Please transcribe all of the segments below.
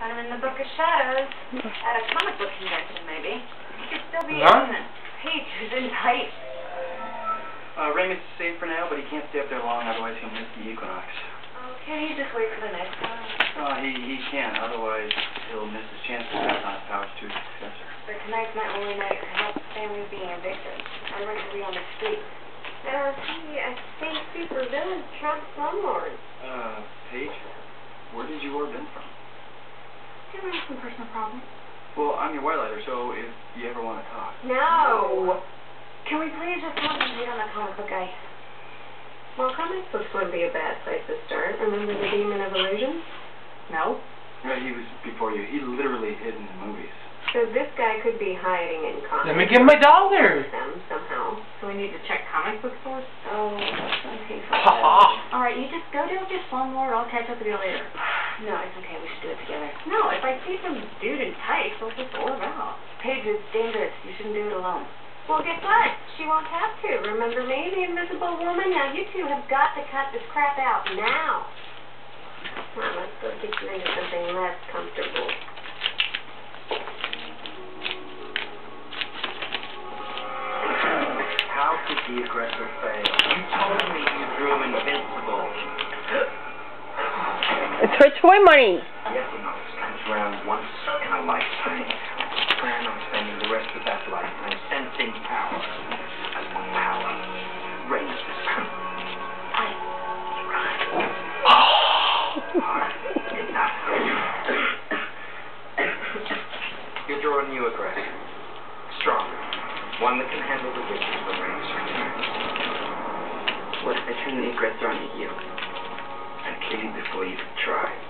Find him in the Book of Shadows. At a comic book convention, maybe. He could still be Huh? in Peach, who's in tight. Uh, Raymond's safe for now, but he can't stay up there long, otherwise he'll miss the equinox. Okay, just wait for the next one. Uh, he, he can't, otherwise he'll miss his chance to pass on his powers to his successor. But tonight's my only night to help the family being evicted. I'm ready to be on the street. Uh, see, I think super villains trump slumlords. Uh, Paige, where did you orb in from? Do you have some personal problems? Well, I'm your whitelighter, so if you ever want to talk. No! Can we please just concentrate on the comic book guy? Well, comic books wouldn't be a bad place to start. Remember the Demon of Illusion? No. Yeah, he was before you. He literally hid in the movies. So this guy could be hiding in comics. Let me get my dollar. them somehow. So we need to check comic book stores? Oh, okay. Ha ha. Alright, you just go deal with your slumlord. I'll catch up with you later. No, it's okay. We should do it together. No, if I see some dude in tights, we'll just orb out. Paige, it's dangerous. You shouldn't do it alone. Well, guess what? She won't have to. Remember me, the invisible woman? Now you two have got to cut this crap out now. Come on, let's go get you into something less comfortable. How could the aggressor fail? You told me you drew him invincible. It's her toy money. The equinox comes around once in a lifetime. I plan on spending the rest of that life lifetime sensing power. As my power reigns supreme. I Hard enough. You're drawing a new aggressor. Stronger. One that can handle the riches when Reyes returns. What if I turn the aggressor on you? Kill before you try.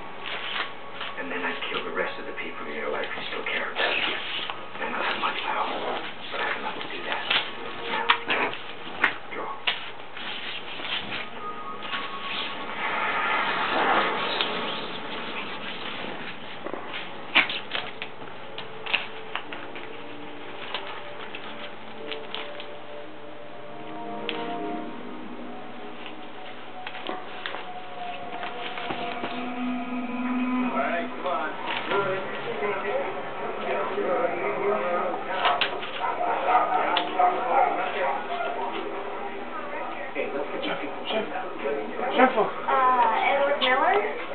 Uh, Edward Miller.